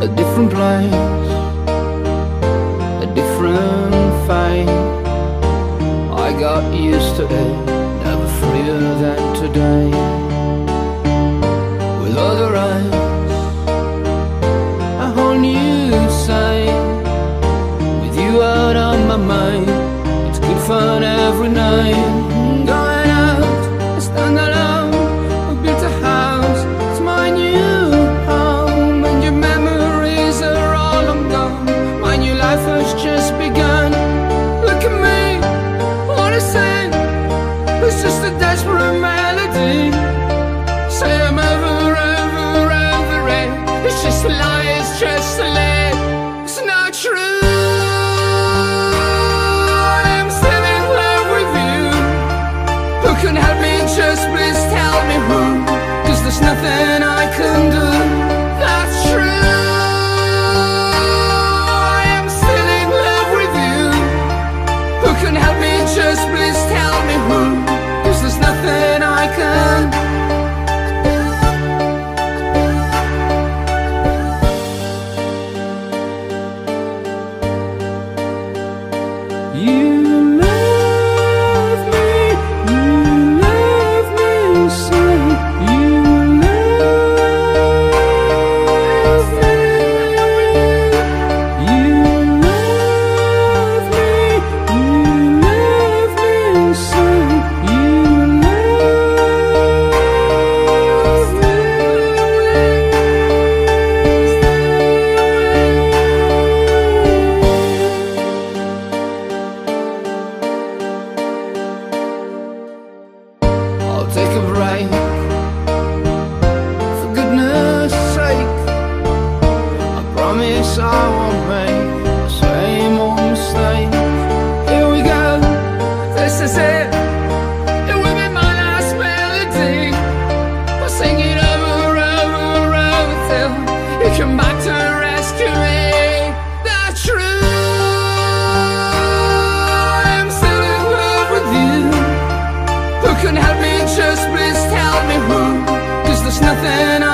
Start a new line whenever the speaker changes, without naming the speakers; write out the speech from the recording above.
a different place, a different fate. I got used to it, never freer than today. With other eyes, a whole new sight. With you out on my mind, it's good fun every night. a desperate melody. Say I'm over, over, over it. It's just a lie, it's just a lie. nothing